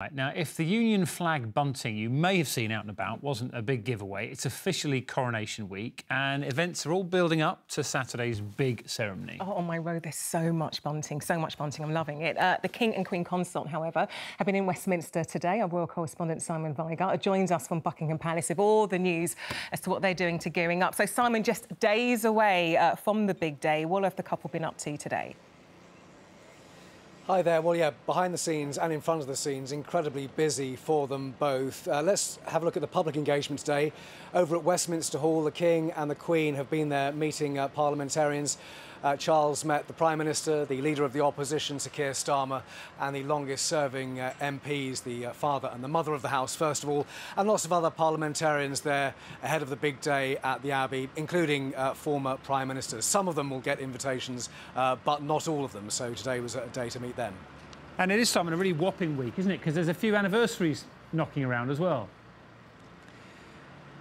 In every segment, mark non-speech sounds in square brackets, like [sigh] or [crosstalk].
Right, now, if the Union flag bunting you may have seen out and about wasn't a big giveaway, it's officially Coronation Week and events are all building up to Saturday's big ceremony. Oh, on my road, there's so much bunting, so much bunting. I'm loving it. Uh, the King and Queen Consort, however, have been in Westminster today. Our royal correspondent Simon Vigar joins us from Buckingham Palace with all the news as to what they're doing to gearing up. So, Simon, just days away uh, from the big day, what have the couple been up to today? Hi there. Well, yeah, behind the scenes and in front of the scenes, incredibly busy for them both. Uh, let's have a look at the public engagement today. Over at Westminster Hall, the King and the Queen have been there meeting uh, parliamentarians. Uh, Charles met the Prime Minister, the Leader of the Opposition, Sir Keir Starmer, and the longest serving uh, MPs, the uh, father and the mother of the House, first of all, and lots of other parliamentarians there ahead of the big day at the Abbey, including uh, former Prime Ministers. Some of them will get invitations, uh, but not all of them, so today was a day to meet them. And it is, Simon, a really whopping week, isn't it? Because there's a few anniversaries knocking around as well.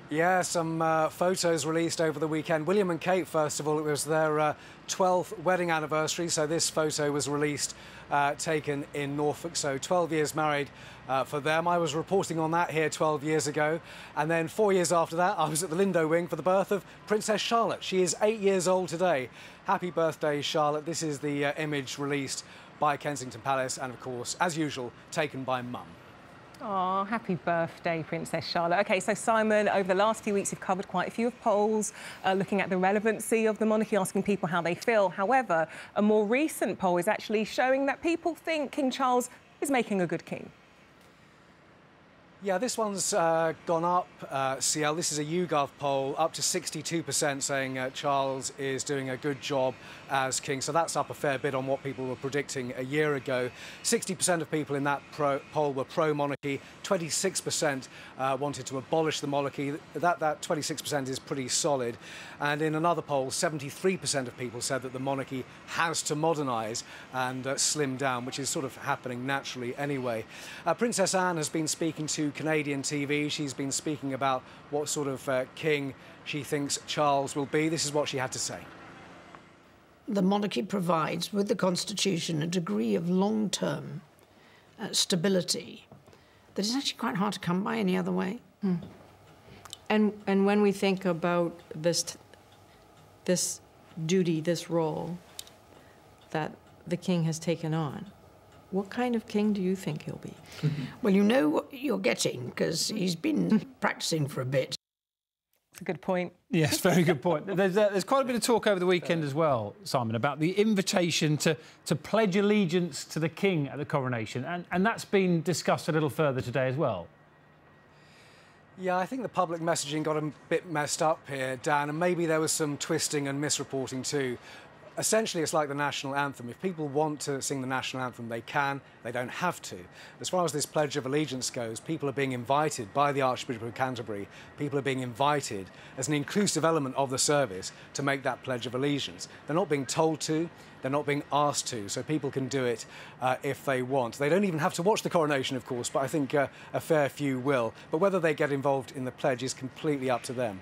Yeah, some uh, photos released over the weekend. William and Kate, first of all, it was their uh, 12th wedding anniversary. So this photo was released, uh, taken in Norfolk. So 12 years married uh, for them. I was reporting on that here 12 years ago. And then four years after that, I was at the Lindo Wing for the birth of Princess Charlotte. She is eight years old today. Happy birthday, Charlotte. This is the uh, image released by Kensington Palace and, of course, as usual, taken by mum. Oh, happy birthday, Princess Charlotte. OK, so Simon, over the last few weeks, you've covered quite a few of polls uh, looking at the relevancy of the monarchy, asking people how they feel. However, a more recent poll is actually showing that people think King Charles is making a good king. Yeah, this one's uh, gone up, uh, CL. This is a YouGov poll, up to 62% saying uh, Charles is doing a good job as king. So that's up a fair bit on what people were predicting a year ago. 60% of people in that poll were pro-monarchy. 26% uh, wanted to abolish the monarchy. That, that 26% is pretty solid. And in another poll, 73% of people said that the monarchy has to modernise and uh, slim down, which is sort of happening naturally anyway. Uh, Princess Anne has been speaking to Canadian TV. She's been speaking about what sort of uh, king she thinks Charles will be. This is what she had to say. The monarchy provides, with the Constitution, a degree of long term uh, stability that is actually quite hard to come by any other way. Mm. And, and when we think about this, this duty, this role that the king has taken on, what kind of king do you think he'll be? [laughs] well, you know what you're getting because he's been [laughs] practicing for a bit. That's a good point. Yes, very good point. [laughs] There's, uh, there's quite a bit of talk over the weekend as well, Simon, about the invitation to, to pledge allegiance to the king at the coronation, and, and that's been discussed a little further today as well. Yeah, I think the public messaging got a bit messed up here, Dan, and maybe there was some twisting and misreporting too essentially it's like the national anthem. If people want to sing the national anthem, they can, they don't have to. As far as this Pledge of Allegiance goes, people are being invited by the Archbishop of Canterbury, people are being invited as an inclusive element of the service to make that Pledge of Allegiance. They're not being told to, they're not being asked to, so people can do it uh, if they want. They don't even have to watch the coronation, of course, but I think uh, a fair few will. But whether they get involved in the pledge is completely up to them.